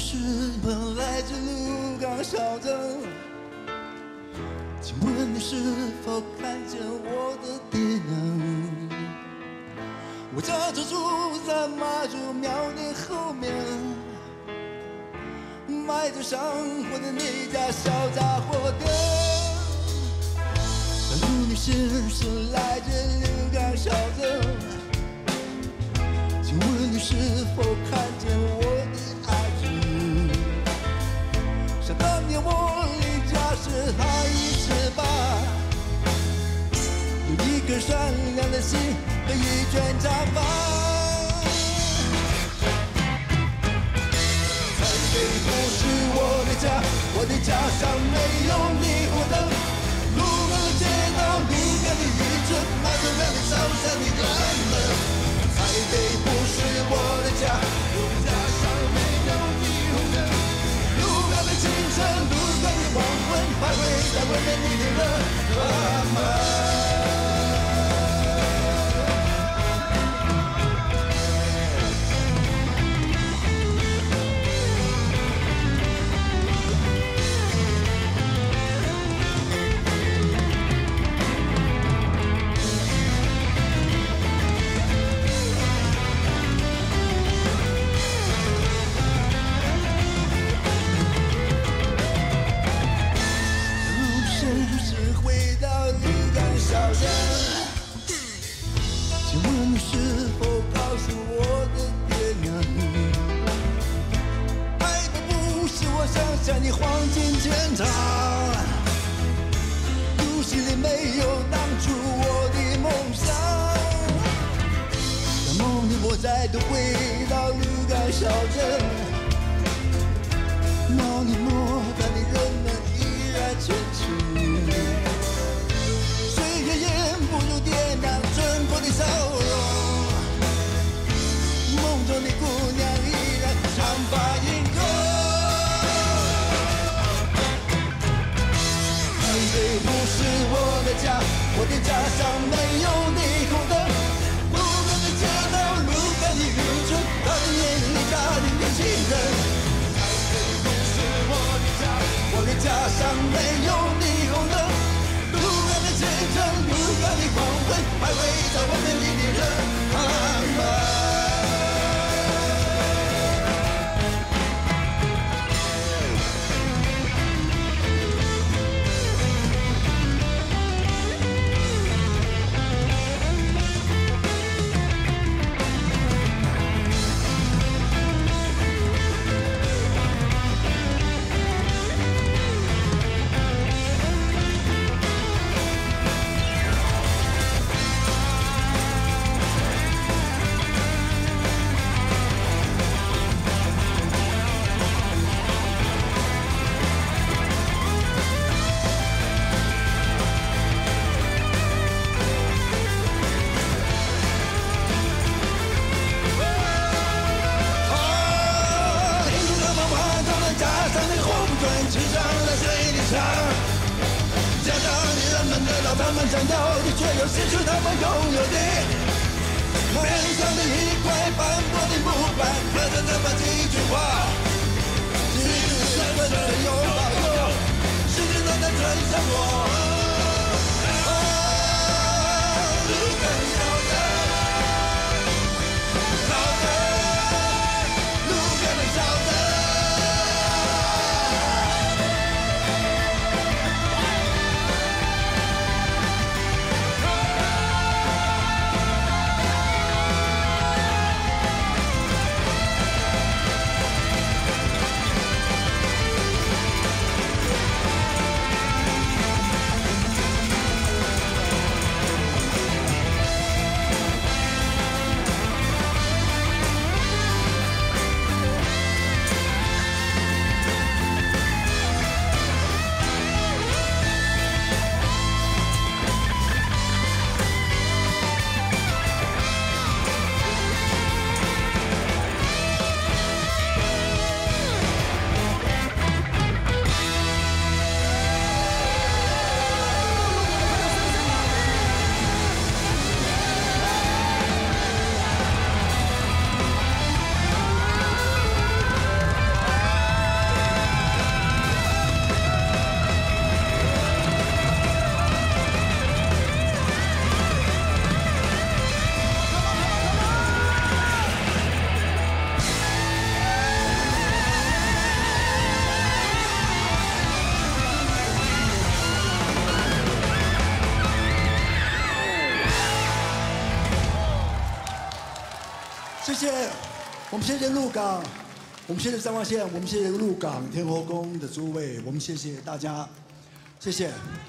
是本来自鹿港小镇。请问你是否看见我的爹娘？我家就住在妈祖庙的后面，卖着香火的那家小杂货店。陆女士是来自鹿港小镇，请问你是否看见我心被一卷长发。在你黄金天堂，都市里没有当初我的梦想。在梦里我再度回到鹿港小镇。那里家，我的家乡没有霓虹灯，路边的街道，路边的渔村，大的眼里大的年轻人。我的家乡没有霓虹灯，路边的清晨，路边的黄昏，徘徊在我们里的人水的枪。家的人们得到他们想要的，却又失去他们拥有的。面上的一块斑驳的木板，刻着这么几句话：谢谢，我们谢谢鹿港，我们谢谢彰化县，我们谢谢鹿港天后宫的诸位，我们谢谢大家，谢谢。